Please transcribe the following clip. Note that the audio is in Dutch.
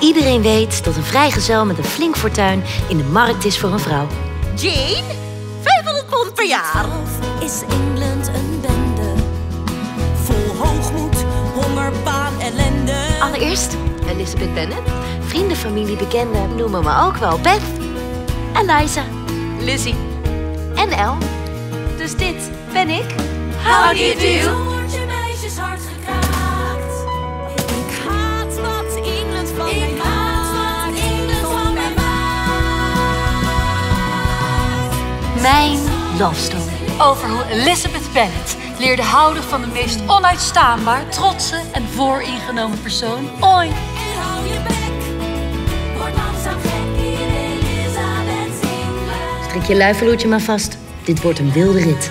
iedereen weet dat een vrijgezel met een flink fortuin in de markt is voor een vrouw. Jane? 500 pond per jaar. Is Engeland een bende? Vol hoogmoed, honger, baan, ellende. Allereerst Elizabeth Bennet. Vrienden, familie, bekenden noemen me ook wel Beth. Eliza. Lizzie. En El. Dus dit ben ik. How do you do? Mijn love story. Over hoe Elizabeth Bennet leerde houden van de meest onuitstaanbaar, trotse en vooringenomen persoon ooit. En hou je bek. Word langzaam gek in Elizabeth's Engeland. Trek je luifeloertje maar vast. Dit wordt een wilde rit.